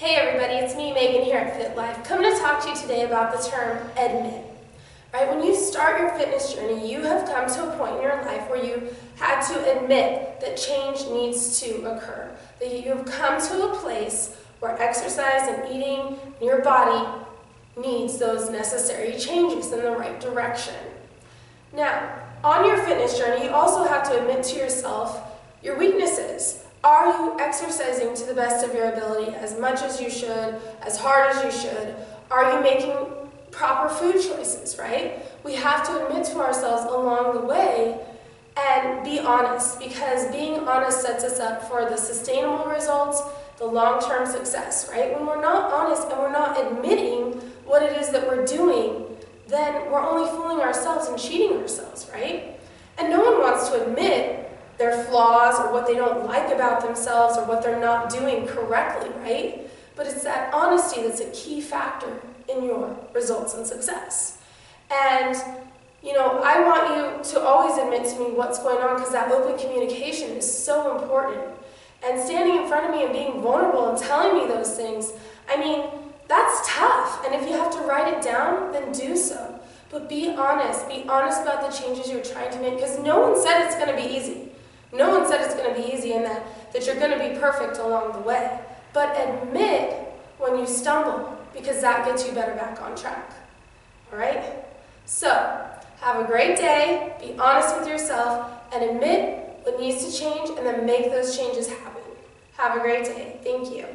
Hey everybody, it's me, Megan, here at Fit Life. Coming to talk to you today about the term admit. Right, when you start your fitness journey, you have come to a point in your life where you had to admit that change needs to occur. That you have come to a place where exercise and eating your body needs those necessary changes in the right direction. Now, on your fitness journey, you also have to admit to yourself your weaknesses. Are you exercising to the best of your ability as much as you should, as hard as you should? Are you making proper food choices, right? We have to admit to ourselves along the way and be honest because being honest sets us up for the sustainable results, the long-term success, right? When we're not honest and we're not admitting what it is that we're doing, then we're only fooling ourselves and cheating ourselves, right? And no one wants to admit their flaws or what they don't like about themselves or what they're not doing correctly, right? But it's that honesty that's a key factor in your results and success. And, you know, I want you to always admit to me what's going on because that open communication is so important. And standing in front of me and being vulnerable and telling me those things, I mean, that's tough. And if you have to write it down, then do so. But be honest. Be honest about the changes you're trying to make because no one said it's going to be easy. No one said it's going to be easy and that, that you're going to be perfect along the way. But admit when you stumble because that gets you better back on track. All right? So, have a great day, be honest with yourself, and admit what needs to change and then make those changes happen. Have a great day. Thank you.